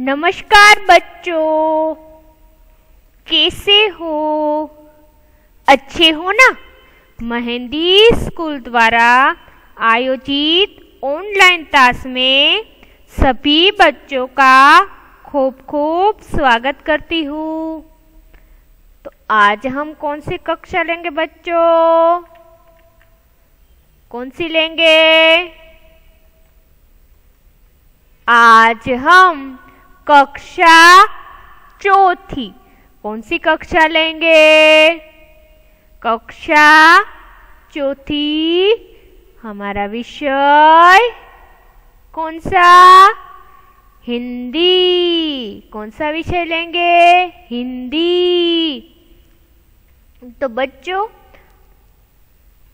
नमस्कार बच्चों। कैसे हो? अच्छे हो ना? मेहंदी स्कूल द्वारा आयोजित ऑनलाइन क्लास में सभी बच्चों का खूब खूब स्वागत करती हूँ। तो आज हम कौन सी कक्षा लेंगे बच्चों? कौन सी लेंगे? आज हम कक्षा चौथी। कौन सी कक्षा लेंगे? कक्षा चौथी। हमारा विषय कौन सा? हिंदी। कौन सा विषय लेंगे? हिंदी। तो बच्चों,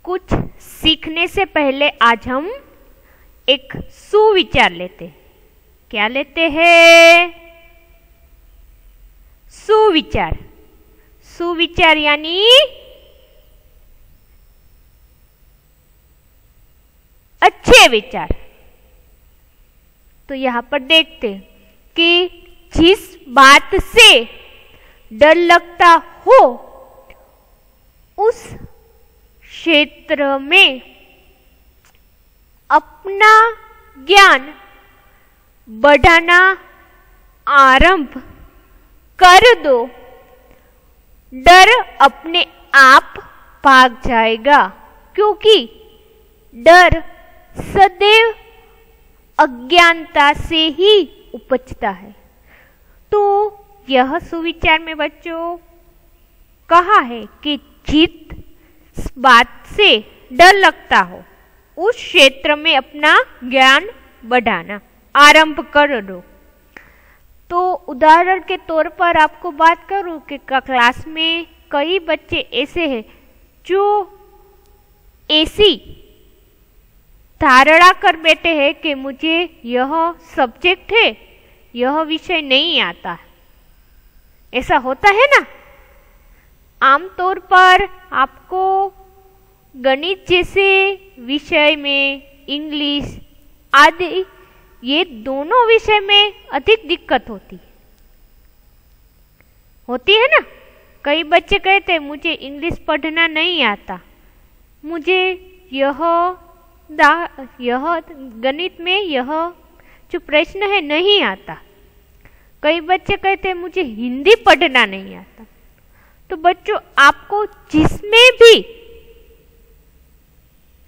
कुछ सीखने से पहले आज हम एक सुविचार लेते हैं। क्या लेते हैं? सुविचार। सुविचार यानी अच्छे विचार। तो यहाँ पर देखते कि जिस बात से डर लगता हो, उस क्षेत्र में अपना ज्ञान बढ़ाना आरंभ कर दो। डर अपने आप भाग जाएगा, क्योंकि डर सदैव अज्ञानता से ही उपजता है। तो यह सुविचार में बच्चों, कहा है कि जीत बात से डर लगता हो, उस क्षेत्र में अपना ज्ञान बढ़ाना। आरंभ कर दो। तो उदाहरण के तौर पर आपको बात करूँ कि क्लास में कई बच्चे ऐसे हैं जो ऐसी धारणा कर बैठे हैं कि मुझे यह सब्जेक्ट है, यह विषय नहीं आता। ऐसा होता है ना? आमतौर पर आपको गणित जैसे विषय में इंग्लिश आदि ये दोनों विषय में अधिक दिक्कत होती है। होती है ना? कई बच्चे कहते मुझे इंग्लिश पढ़ना नहीं आता। मुझे यह दा, यह गणित में यह जो प्रश्न है नहीं आता। कई बच्चे कहते मुझे हिंदी पढ़ना नहीं आता। तो बच्चों, आपको जिसमें भी,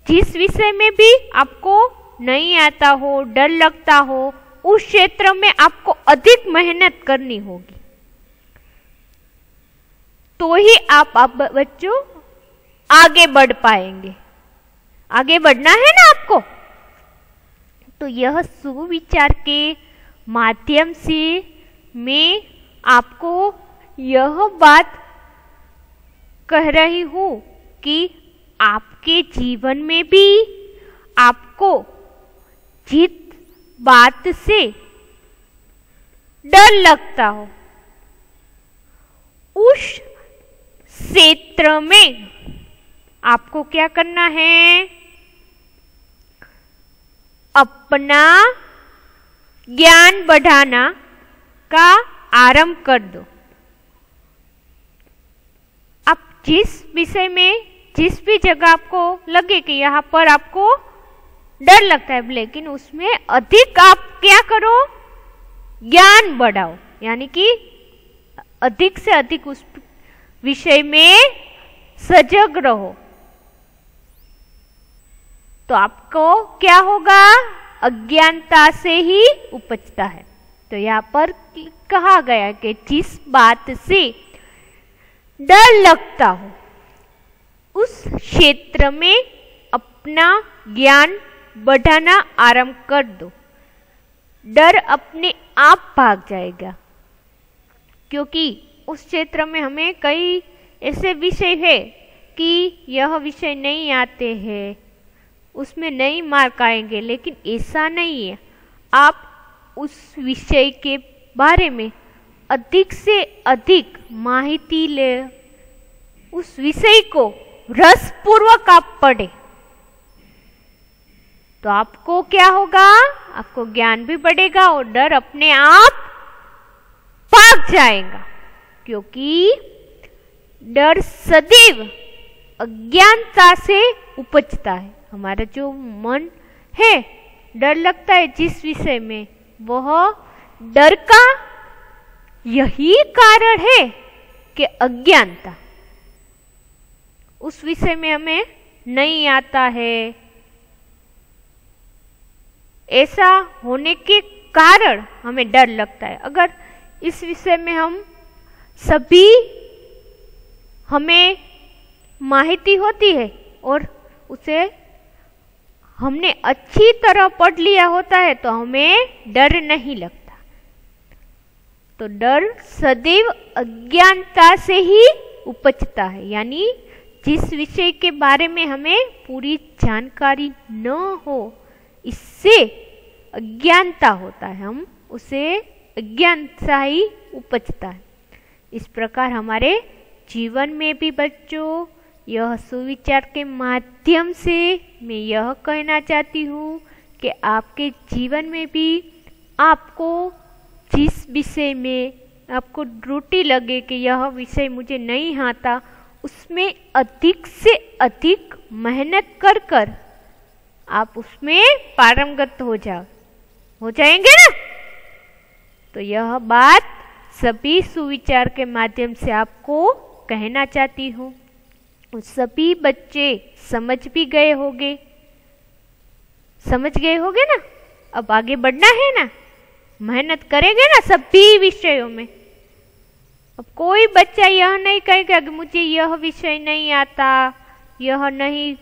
जिस विषय में भी आपको नहीं आता हो डर लगता हो उस क्षेत्र में आपको अधिक मेहनत करनी होगी। तो ही आप, आप बच्चों आगे बढ़ पाएँगे। आगे बढ़ना है ना आपको? तो यह सुविचार के माध्यम से मैं आपको यह बात कह रही हूँ कि आपके जीवन में भी आपको जित बात से डर लगता हो। उस क्षेत्र में आपको क्या करना है? अपना ज्ञान बढ़ाना का आरंभ कर दो। आप जिस विषय में, जिस भी जगह आपको लगे कि यहाँ पर आपको डर लगता है, लेकिन उसमें अधिक आप क्या करो? ज्ञान बढ़ाओ। यानी कि अधिक से अधिक उस विषय में सजग रहो। तो आपको क्या होगा? अज्ञानता से ही उपजता है। तो यहाँ पर कहा गया कि जिस बात से डर लगता हो, उस क्षेत्र में अपना ज्ञान बढ़ाना आरंभ कर दो। डर अपने आप भाग जाएगा, क्योंकि उस क्षेत्र में हमें कई ऐसे विषय है कि यह विषय नहीं आते हैं, उसमें नहीं मार्क आएँगे, लेकिन ऐसा नहीं है। आप उस विषय के बारे में अधिक से अधिक माहिती ले, उस विषय को रसपूर्वक आप पढ़े। तो आपको क्या होगा? आपको ज्ञान भी बढ़ेगा और डर अपने आप भाग जाएगा, क्योंकि डर सदैव अज्ञानता से उपजता है। हमारा जो मन है, डर लगता है जिस विषय में, वह डर का यही कारण है कि अज्ञानता। उस विषय में हमें नहीं आता है ऐसा होने के कारण हमें डर लगता है। अगर इस विषय में हम सभी हमें माहिती होती है और उसे हमने अच्छी तरह पढ़ लिया होता है तो हमें डर नहीं लगता। तो डर सदैव अज्ञानता से ही उपजता है। यानी जिस विषय के बारे में हमें पूरी जानकारी न हो इससे अज्ञानता होता है, हम उसे अज्ञानता ही उपजता है। इस प्रकार हमारे जीवन में भी बच्चों, यह सुविचार के माध्यम से मैं यह कहना चाहती हूँ कि आपके जीवन में भी आपको जिस विषय में आपको ड्रूटी लगे कि यह विषय मुझे नहीं आता, उसमें अधिक से अधिक मेहनत कर कर आप उसमें पारंगत हो जाओ। हो जाएँगे ना? तो यह बात सभी सुविचार के माध्यम से आपको कहना चाहती हूँ। सभी बच्चे समझ भी गए होंगे। समझ गए होंगे ना? अब आगे बढ़ना है ना? मेहनत करेंगे ना सभी विषयों में? अब कोई बच्चा यह नहीं कहेगा कि मुझे यह विषय नहीं आता, यह नहीं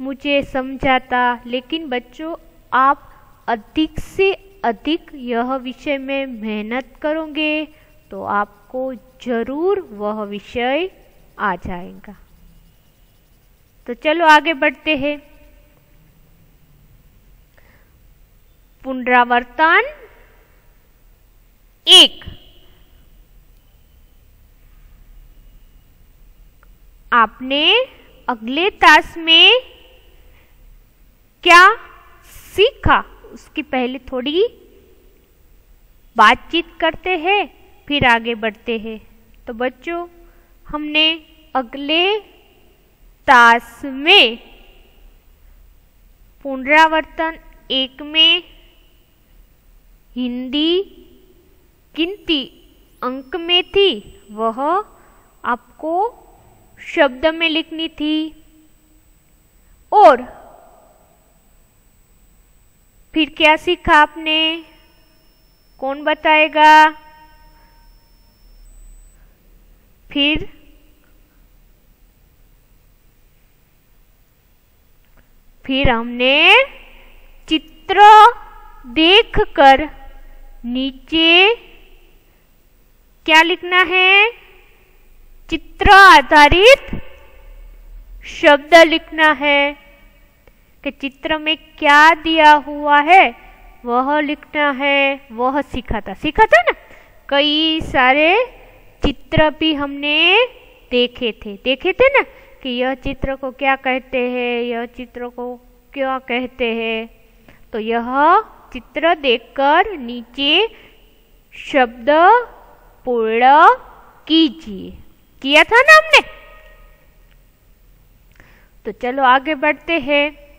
मुझे समझाता, लेकिन बच्चों, आप अधिक से अधिक यह विषय में मेहनत करोगे तो आपको ज़रूर वह विषय आ जाएगा। तो चलो आगे बढ़ते हैं। पुनरावर्तन एक। आपने अगले तास में क्या सीखा? उसकी पहले थोड़ी बातचीत करते हैं, फिर आगे बढ़ते हैं। तो बच्चों, हमने अगले तास में पुनरावर्तन एक में हिंदी गिनती अंक में थी। वह आपको शब्द में लिखनी थी। और फिर क्या सीखा आपने? कौन बताएगा? फिर? फिर हमने चित्र देखकर नीचे क्या लिखना है? चित्र आधारित शब्द लिखना है। कि चित्र में क्या दिया हुआ है, वह लिखना है, वह सीखा था सीखा था ना? कई सारे चित्र भी हमने देखे थे। देखे थे ना? कि यह चित्र को क्या कहते हैं, यह चित्र को क्या कहते हैं? तो यह चित्र देखकर नीचे शब्द पूर्ण कीजिए। किया था ना हमने? तो चलो आगे बढ़ते हैं।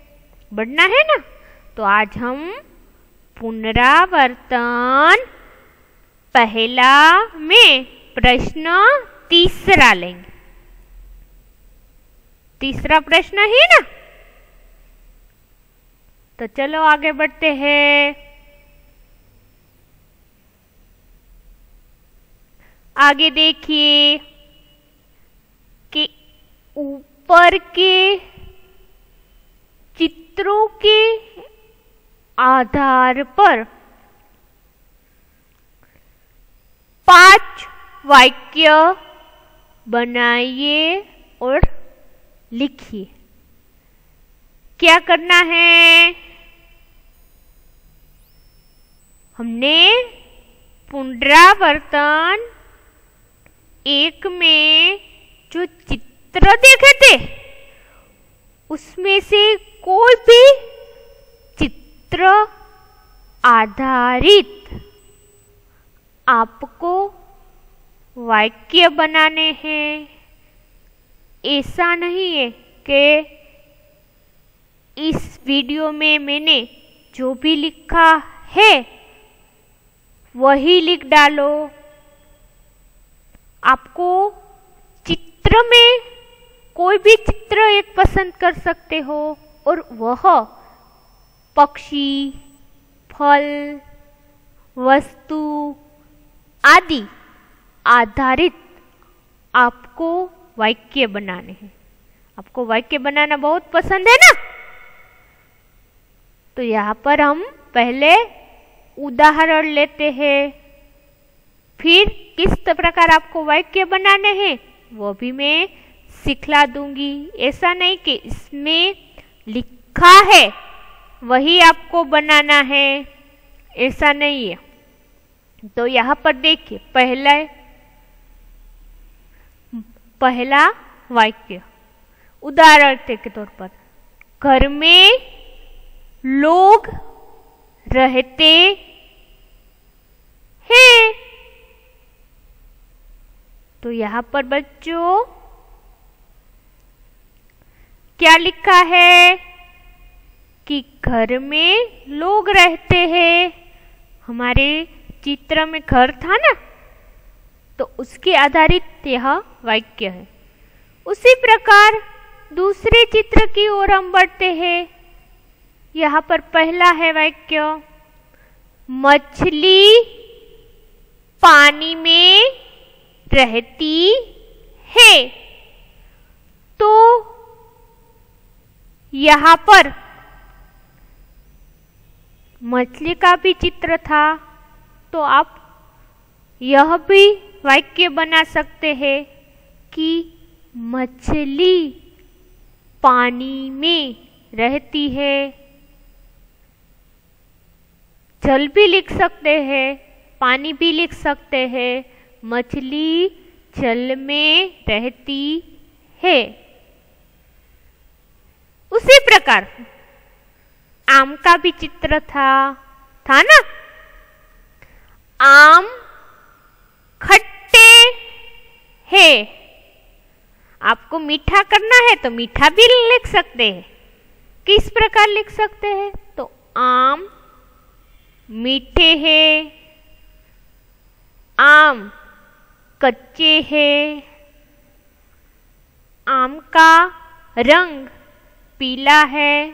बढ़ना है ना? तो आज हम पुनरावर्तन पहला में प्रश्न तीसरा लेंगे। तीसरा प्रश्न है ना? तो चलो आगे बढ़ते हैं। आगे देखिए कि ऊपर के चित्रों के आधार पर पाँच वाक्य बनाइए और लिखिए। क्या करना है? हमने पुनरावर्तन एक में जो चित्र देखे थे उसमें से कोई भी चित्र आधारित आपको वाक्य बनाने हैं। ऐसा नहीं है कि इस वीडियो में मैंने जो भी लिखा है, वही लिख डालो। आपको चित्र में कोई भी चित्र एक पसंद कर सकते हो और वह पक्षी, फल, वस्तु आदि आधारित आपको वाक्य बनाने हैं। आपको वाक्य बनाना बहुत पसंद है ना? तो यहाँ पर हम पहले उदाहरण लेते हैं। फिर किस प्रकार आपको वाक्य बनाने हैं, वो भी मैं सिखला दूँगी। ऐसा नहीं कि इसमें लिखा है, वही आपको बनाना है। ऐसा नहीं है। तो यहाँ पर देखिए, पहला पहला वाक्य। उदाहरण के तौर पर, घर में लोग रहते हैं। तो यहाँ पर बच्चों क्या लिखा है? कि घर में लोग रहते हैं। हमारे चित्र में घर था ना? तो उसके आधारित यह वाक्य है। उसी प्रकार दूसरे चित्र की ओर हम बढ़ते हैं। यहाँ पर पहला है वाक्य, मछली पानी में रहती है। तो यहाँ पर। मछली का भी चित्र था तो आप यह भी वाक्य बना सकते हैं कि मछली पानी में रहती है। जल भी लिख सकते हैं, पानी भी लिख सकते हैं, मछली जल में रहती है। उसी प्रकार। आम का भी चित्र था था ना? आम खट्टे है। आपको मीठा करना है तो मीठा भी लिख सकते हैं। किस प्रकार लिख सकते हैं? तो आम मीठे हैं, आम कच्चे हैं, आम का रंग पीला है।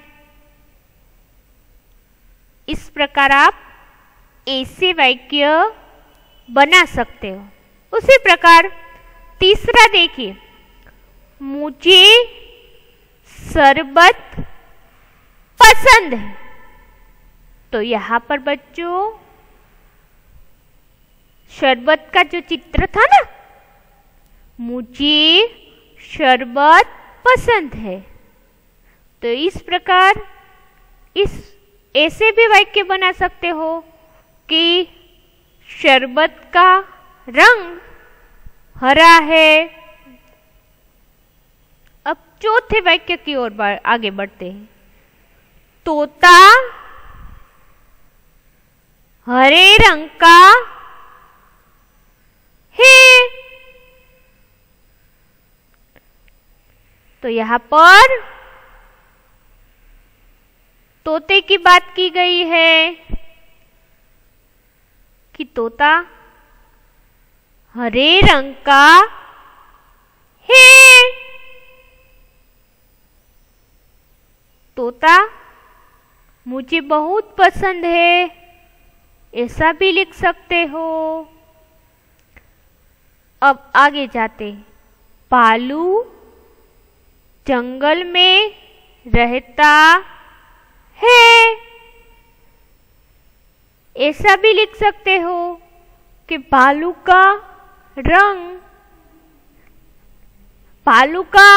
इस प्रकार आप ऐसे वाक्य बना सकते हो। उसी प्रकार तीसरा देखिए। मुझे शरबत पसंद है। तो यहाँ पर बच्चों, शरबत का जो चित्र था ना, मुझे शरबत पसंद है। तो इस प्रकार इस ऐसे भी वाक्य बना सकते हो कि शरबत का रंग हरा है। अब चौथे वाक्य की ओर आगे बढ़ते हैं। तोता हरे रंग का है। तो यहाँ पर तोते की बात की गई है कि तोता हरे रंग का है। तोता मुझे बहुत पसंद है, ऐसा भी लिख सकते हो। अब आगे जाते। पालू जंगल में रहता है ऐसा भी लिख सकते हो कि भालू का रंग भालू का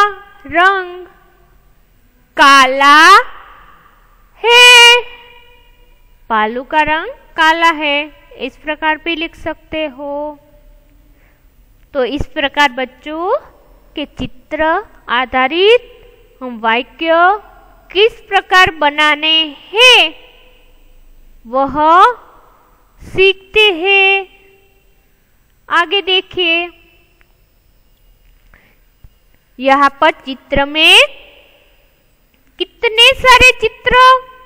रंग काला है। भालू का रंग काला है, इस प्रकार भी लिख सकते हो। तो इस प्रकार बच्चों के चित्र आधारित हम वाक्य किस प्रकार बनाने हैं, वह सीखते हैं। आगे देखिए। यहाँ पर चित्र में कितने सारे चित्र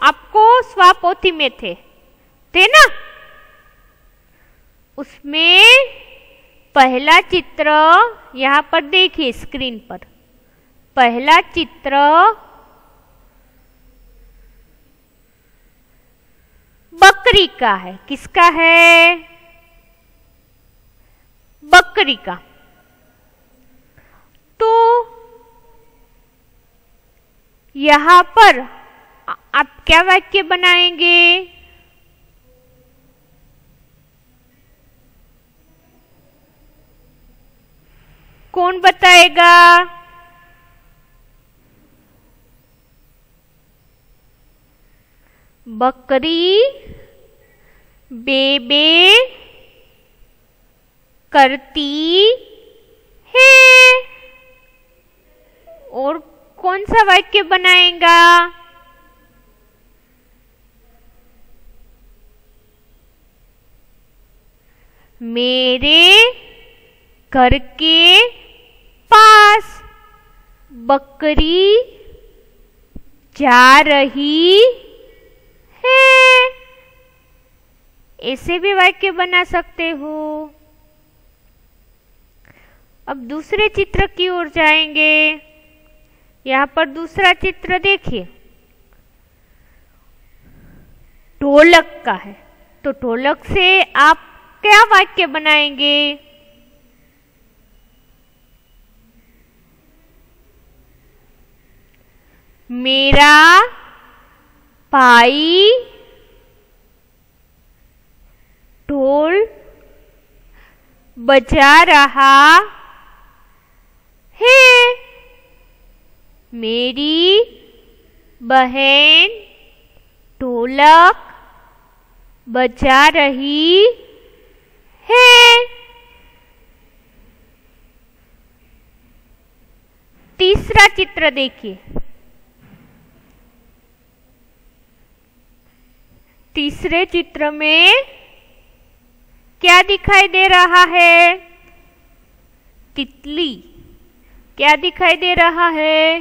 आपको स्वापोथी में थे। थे ना? उसमें पहला चित्र यहाँ पर देखिए स्क्रीन पर। पहला चित्र बकरी का है। किसका है? बकरी का। तो यहाँ पर आप क्या वाक्य बनाएँगे? कौन बताएगा? बकरी, बेबे करती है। और कौन सा वाक्य बनाएगा? मेरे घर के पास बकरी जा रही है ऐसे भी वाक्य बना सकते हो। अब दूसरे चित्र की ओर जाएँगे। यहाँ पर दूसरा चित्र देखिए। ढोलक का है। तो ढोलक से आप क्या वाक्य बनाएँगे? मेरा भाई ढोल बजा रहा है। मेरी बहन ढोलक बजा रही है। तीसरा चित्र देखिए। तीसरे चित्र में क्या दिखाई दे रहा है? तितली। क्या दिखाई दे रहा है?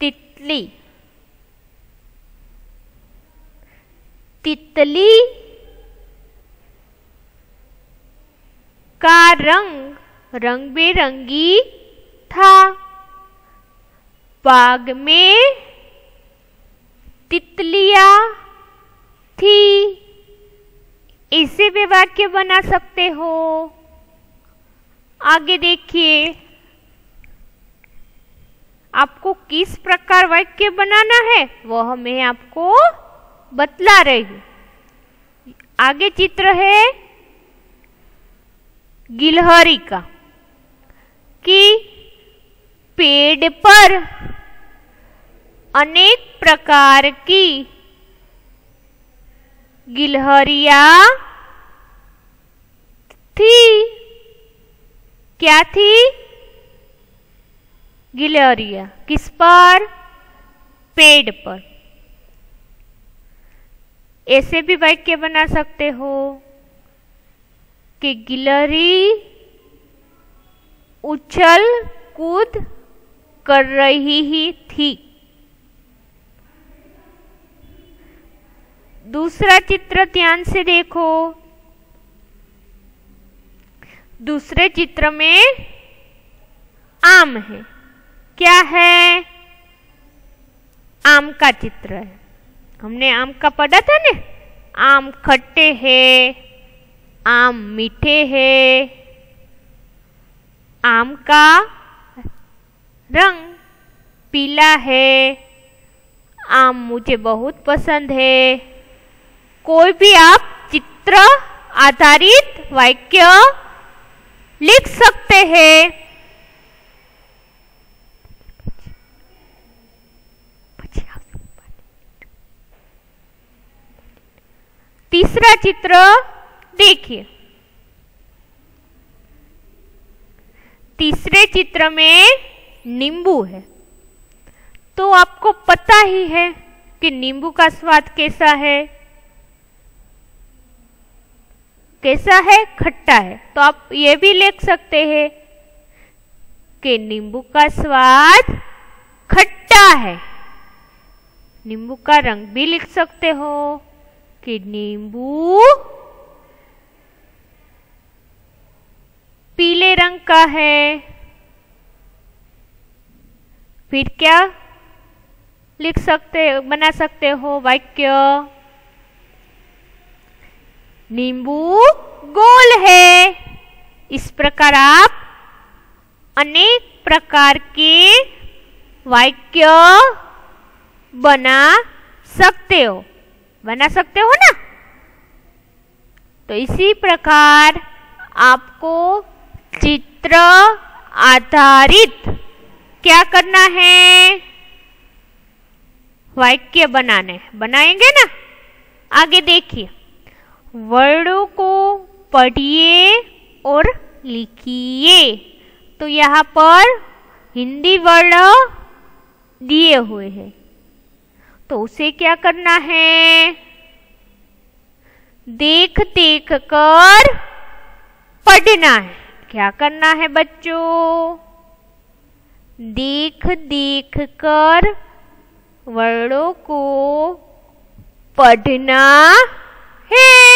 तितली। तितली का रंग रंग बेरंगी था। बाग में तितलिया थी। इसे भी वाक्य बना सकते हो। आगे देखिए, आपको किस प्रकार वाक्य बनाना है वह मैं आपको बतला रही हूँ। आगे चित्र है, गिलहरी का, कि पेड़ पर अनेक प्रकार की गिलहरिया थी? क्या थी? गिलहरिया। किस पर? पेड़ पर। ऐसे भी वाक्य बना सकते हो कि गिलहरी उछल कूद कर रही ही थी। दूसरा चित्र ध्यान से देखो। दूसरे चित्र में आम है। क्या है? आम का चित्र है। हमने आम का पढ़ा था ना? आम खट्टे है, आम मीठे है। आम का रंग पीला है। आम मुझे बहुत पसंद है। कोई भी आप चित्र आधारित वाक्य लिख सकते हैं। तीसरा चित्र देखिए। तीसरे चित्र में नींबू है। तो आपको पता ही है कि नींबू का स्वाद कैसा है। कैसा है? खट्टा है। तो आप ये भी लिख सकते हैं कि नींबू का स्वाद खट्टा है। नींबू का रंग भी लिख सकते हो कि नींबू पीले रंग का है। फिर क्या लिख सकते, बना सकते हो वाक्य? नींबू गोल है। इस प्रकार आप अनेक प्रकार के वाक्य बना सकते हो। बना सकते हो ना? तो इसी प्रकार आपको चित्र आधारित क्या करना है? वाक्य बनाने। बनाएँगे ना? आगे देखिए। वर्डों को पढ़िए और लिखिए। तो यहाँ पर हिंदी वर्ड दिए हुए हैं। तो उसे क्या करना है? देख देख कर पढ़ना है। क्या करना है बच्चों? देख देख कर वर्णों को पढ़ना है।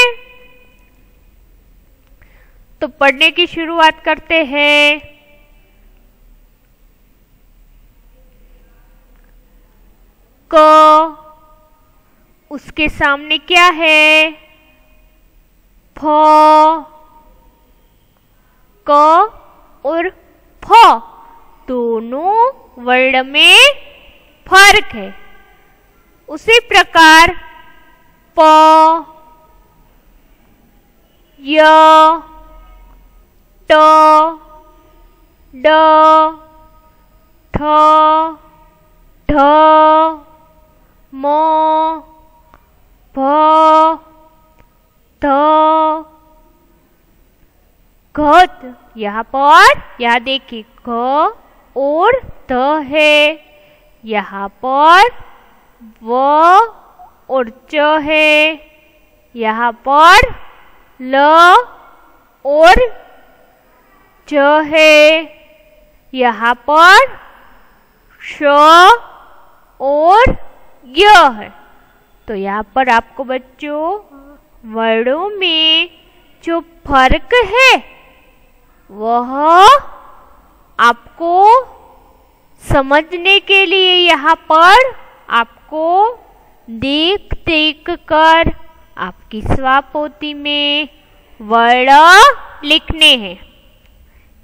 तो पढ़ने की शुरुआत करते हैं। क उसके सामने क्या है? फ, क और फ दोनों वर्ड में फ़र्क है। उसी प्रकार प, य ट ड ठ ढ, म, भ, ध घट यहाँ पर, यहाँ देखिए, घ, और ध है। यहाँ पर, व, और च है। यहाँ पर, ल, और च है, यहाँ पर श और य है। तो यहाँ पर आपको बच्चों, वर्णों में जो फ़र्क है, वह आपको समझने के लिए यहाँ पर आपको देख देख कर आपकी स्वापोती में वर्ण लिखने हैं।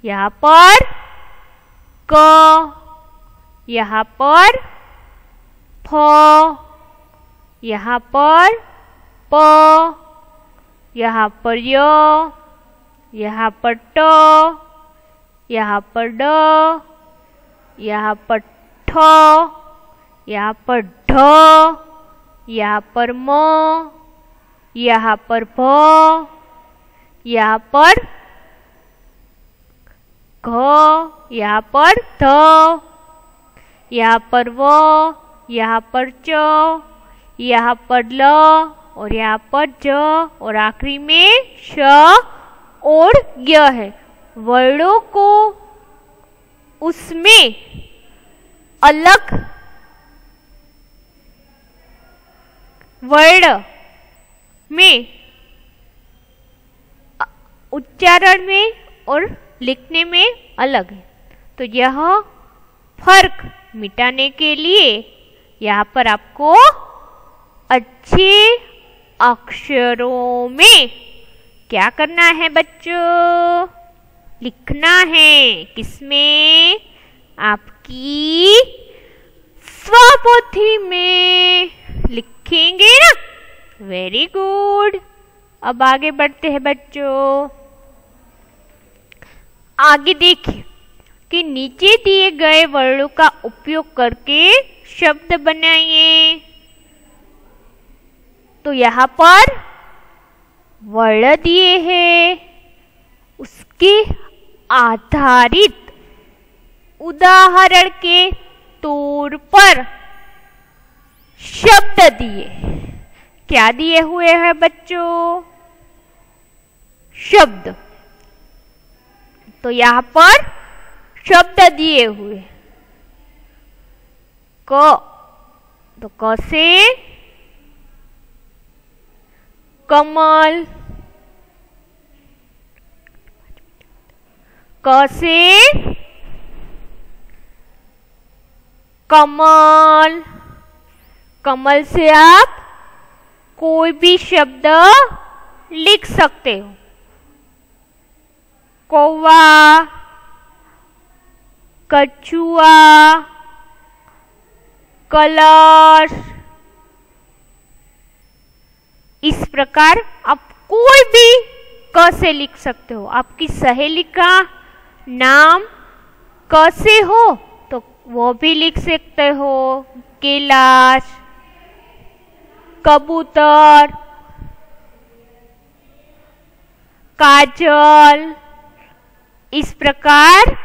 यहाँ पर क यहाँ पर फ यहाँ पर प यहाँ पर य यहाँ पर ट यहाँ पर ड यहाँ पर ठ यहाँ पर ढ यहाँ पर म यहाँ पर भ यहाँ पर घ यहाँ पर ध यहाँ पर व, यहाँ पर च, यहाँ पर ल और यहाँ पर ज और आखिरी में श और य है। वर्णों को उसमें अलग वर्ण में उच्चारण में और लिखने में अलग है। तो यह फ़र्क मिटाने के लिए यहाँ पर आपको अच्छे अक्षरों में क्या करना है बच्चों? लिखना है किसमें? आपकी स्वपोथी में। लिखेंगे ना? वेरी गुड अब आगे बढ़ते हैं बच्चों। आगे देखिए कि नीचे दिए गए वर्णों का उपयोग करके शब्द बनाइए। तो यहाँ पर वर्ण दिए हैं। उसके आधारित उदाहरण के तौर पर शब्द दिए। क्या दिए हुए हैं बच्चों? शब्द। तो यहाँ पर शब्द दिए हुए। क तो क से कमल, क से कमल कमल से आप कोई भी शब्द लिख सकते हो। कौवा, कछुआ, कलश, इस प्रकार आप कोई भी क से लिख सकते हो। आपकी सहेली का नाम क से हो तो वो भी लिख सकते हो। कैलाश, कबूतर, काजल इस प्रकार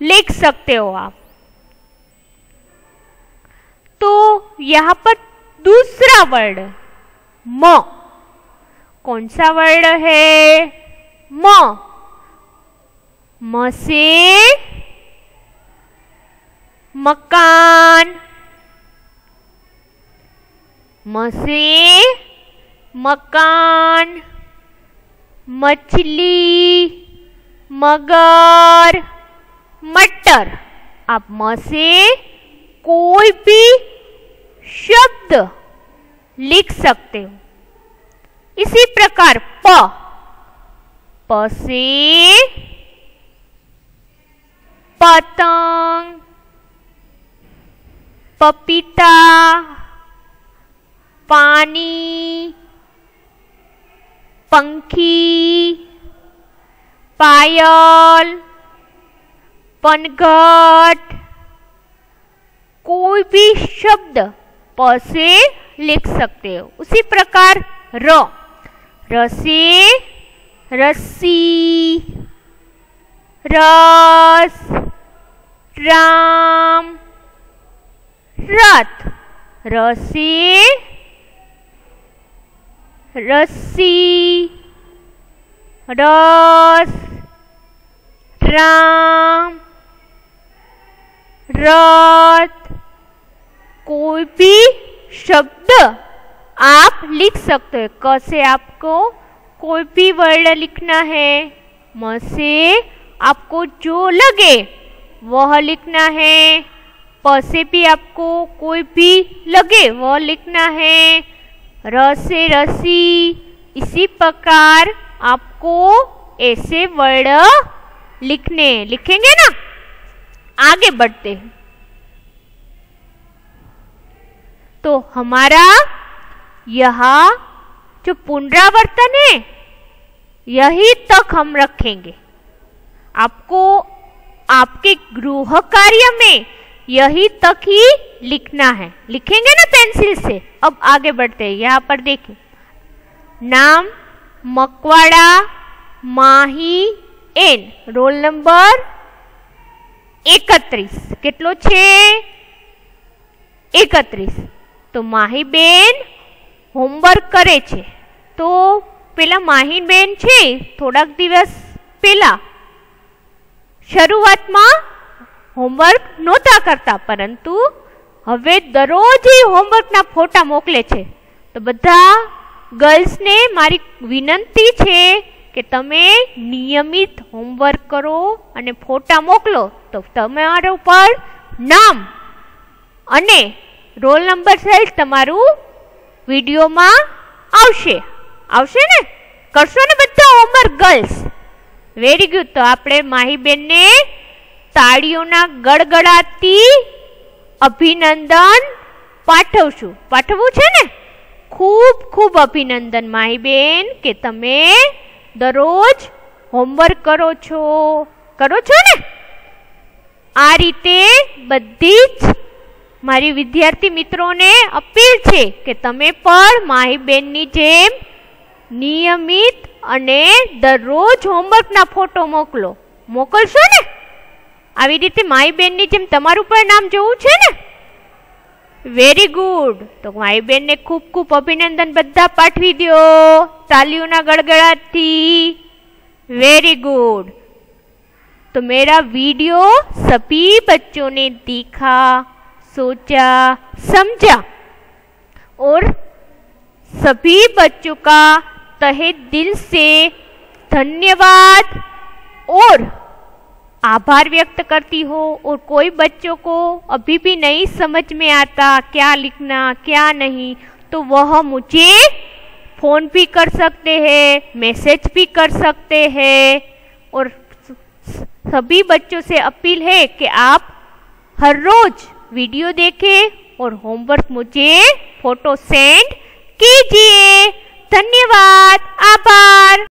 लिख सकते हो आप। तो यहाँ पर दूसरा वर्ड, म। कौन सा वर्ड है? म। म से मकान। म से मकान। मछली। मगर मटर। आप म से कोई भी शब्द लिख सकते हो। इसी प्रकार प। प से पतंग, पपीता, पानी, पंखी पायल, पनघट, कोई भी शब्द प से लिख सकते हो। उसी प्रकार र र से रस्सी, रस, राम, रथ र से रस्सी, रस राम रथ कोई भी शब्द आप लिख सकते हो। क से आपको कोई भी वर्ड लिखना है? म से आपको जो लगे, वह लिखना है। प से भी आपको कोई भी लगे, वह लिखना है। र से रसी इसी प्रकार आपको ऐसे वर्ड लिखने, लिखेंगे ना? आगे बढ़ते हैं। तो हमारा यह जो पुनरावर्तन है, यही तक हम रखेंगे। आपको, आपके गृह कार्य में यही तक ही लिखना है। लिखेंगे ना पेंसिल से? अब आगे बढ़ते हैं। यहाँ पर देखिए नाम Makwada Mahi N, roll number એકત્રીસ. કેટલો છે? એકત્રીસ. તો માહીબેન હોમવર્ક કરે છે. તો પેલા માહીબેન છે, થોડાક દિવસ પહેલા શરૂઆતમાં હોમવર્ક નહોતા કરતા, પરંતુ હવે દરરોજ હોમવર્કના ફોટા મોકલે છે. તો બધા ગર્લ્સને મારી વિનંતી છે કે તમે નિયમિત હોમવર્ક કરો અને ફોટા મોકલો, તો તમારા ઉપર નામ અને રોલ નંબર સહિત તમારું વિડીયોમાં આવશે. આવશે ને? કરશો ને બધા હોમવર્ક ગર્લ્સ વેરી ગુડ તો આપણે માહીબેનને તાળીઓના ગડગડાતી અભિનંદન પાઠવશું. પાઠવવું છે ને? ખૂબ ખૂબ અભિનંદન માહીબેન કે તમે દરરોજ હોમવર્ક કરો છો? કરો છો ને? આ રીતે બધી જ મારી વિદ્યાર્થી મિત્રોને અપીલ છે કે તમે પણ માહીબેનની જેમ નિયમિત અને દરરોજ હોમવર્કના ફોટો મોકલો. મોકલશો ને? આવી રીતે માહીબેનની જેમ તમારું પણ નામ જોવું છે ને? વેરી ગુડ તો મારી બેનને ખૂબ ખૂબ અભિનંદન બધા પાઠવી દો તાલીઓના ગડગડાટથી वेरी गुड तो मेरा वीडियो सभी बच्चों ने देखा सोचा समझा और सभी बच्चों का तहे दिल से धन्यवाद और आभार व्यक्त करती हो और कोई बच्चों को अभी भी नहीं समझ में आता क्या लिखना, क्या नहीं तो वह मुझे फ़ोन भी कर सकते हैं, मैसेज भी कर सकते हैं। और सभी बच्चों से अपील है कि आप हर रोज वीडियो देखें और होमवर्क मुझे फ़ोटो सेंड कीजिए। धन्यवाद, आभार।